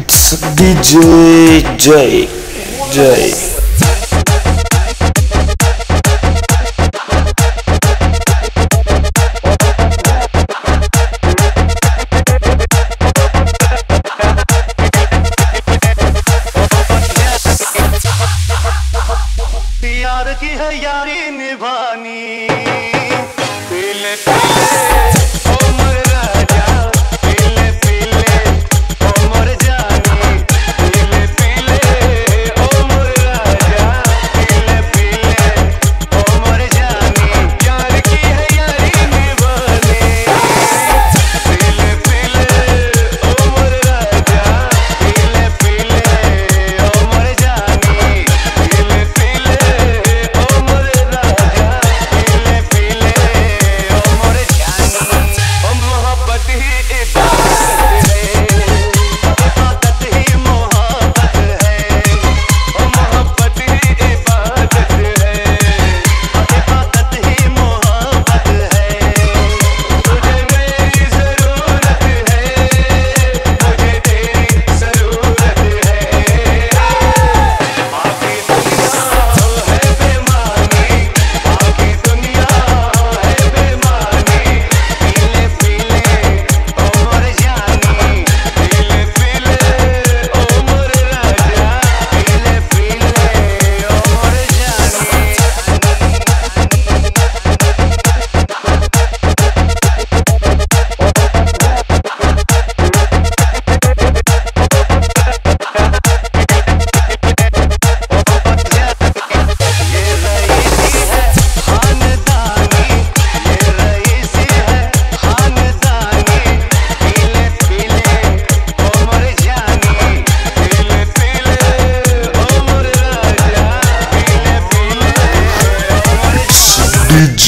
It's DJ जय जय यार की है यारी निभानी। दिल पे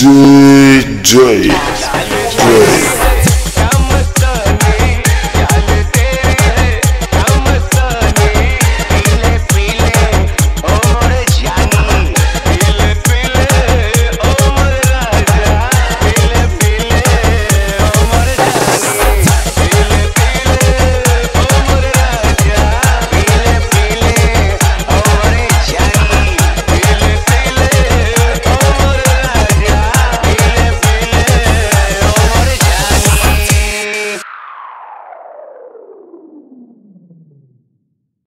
j j.